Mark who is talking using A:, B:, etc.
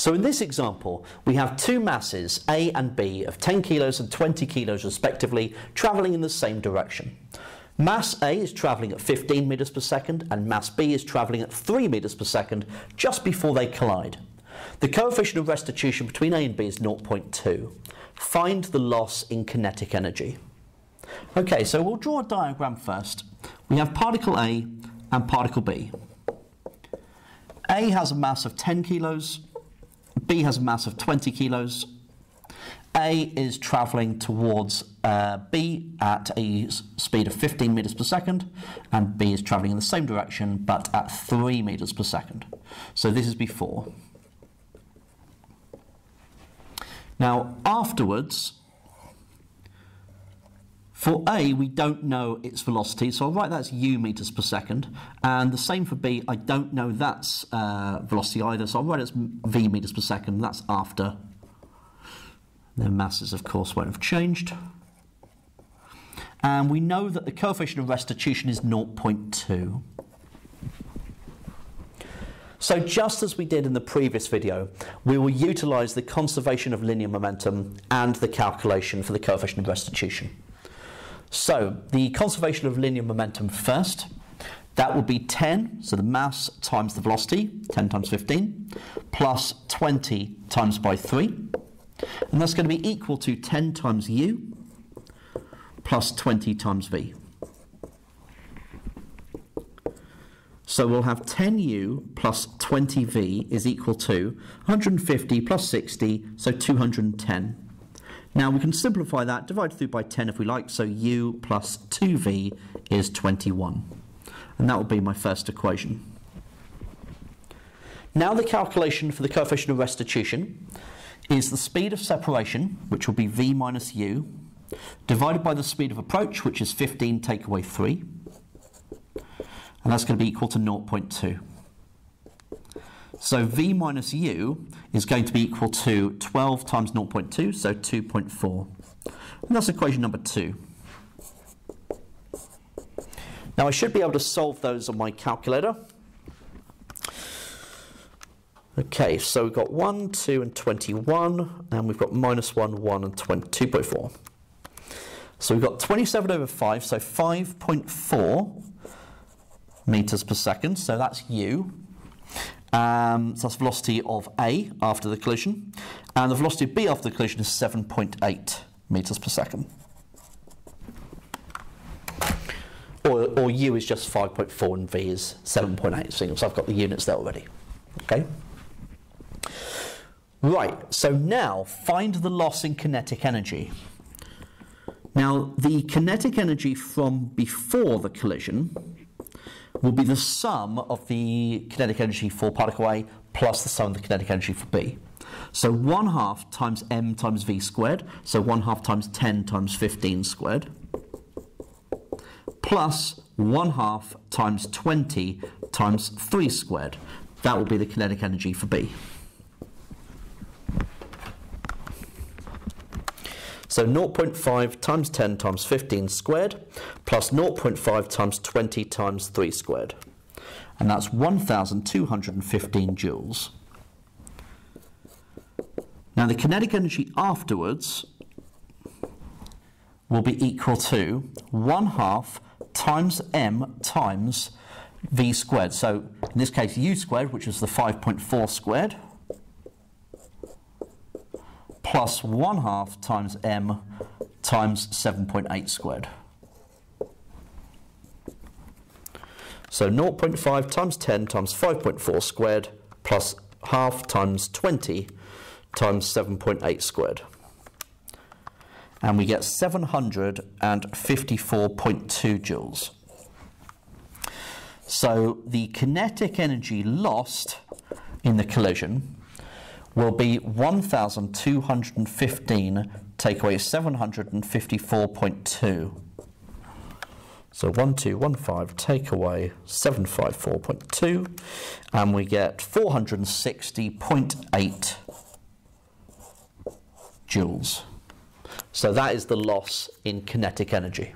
A: So in this example, we have two masses, A and B, of 10 kilos and 20 kilos respectively, travelling in the same direction. Mass A is travelling at 15 metres per second and mass B is travelling at 3 metres per second just before they collide. The coefficient of restitution between A and B is 0.2. Find the loss in kinetic energy. Okay, so we'll draw a diagram first. We have particle A and particle B. A has a mass of 10 kilos, B has a mass of 20 kilos. A is travelling towards uh, B at a speed of 15 metres per second, and B is travelling in the same direction but at 3 metres per second. So this is before. Now, afterwards, for A, we don't know its velocity, so I'll write that as u meters per second. And the same for B, I don't know that's uh, velocity either, so I'll write it as v meters per second. That's after. Their masses, of course, won't have changed. And we know that the coefficient of restitution is 0.2. So just as we did in the previous video, we will utilise the conservation of linear momentum and the calculation for the coefficient of restitution. So the conservation of linear momentum first, that would be 10, so the mass times the velocity, 10 times 15, plus 20 times by 3. And that's going to be equal to 10 times u plus 20 times v. So we'll have 10u plus 20v is equal to 150 plus 60, so 210. Now we can simplify that, divide through by 10 if we like, so u plus 2v is 21. And that will be my first equation. Now the calculation for the coefficient of restitution is the speed of separation, which will be v minus u, divided by the speed of approach, which is 15 take away 3 and that's going to be equal to 0.2. So v minus u is going to be equal to 12 times 0.2, so 2.4. And that's equation number two. Now I should be able to solve those on my calculator. Okay, so we've got 1, 2 and 21, and we've got minus 1, 1 and 2.4. So we've got 27 over 5, so 5.4 meters per second, so that's u. Um, so that's velocity of A after the collision. And the velocity of B after the collision is 7.8 meters per second. Or, or U is just 5.4 and V is 7.8. So I've got the units there already. Okay. Right, so now find the loss in kinetic energy. Now, the kinetic energy from before the collision will be the sum of the kinetic energy for particle A plus the sum of the kinetic energy for B. So 1 half times m times v squared, so 1 half times 10 times 15 squared, plus 1 half times 20 times 3 squared. That will be the kinetic energy for B. So 0.5 times 10 times 15 squared plus 0.5 times 20 times 3 squared. And that's 1,215 joules. Now the kinetic energy afterwards will be equal to 1 half times m times v squared. So in this case u squared, which is the 5.4 squared, plus 1 half times m times 7.8 squared. So 0.5 times 10 times 5.4 squared plus half times 20 times 7.8 squared. And we get 754.2 joules. So the kinetic energy lost in the collision will be 1,215 take away 754.2. So 1215 take away 754.2 and we get 460.8 joules. So that is the loss in kinetic energy.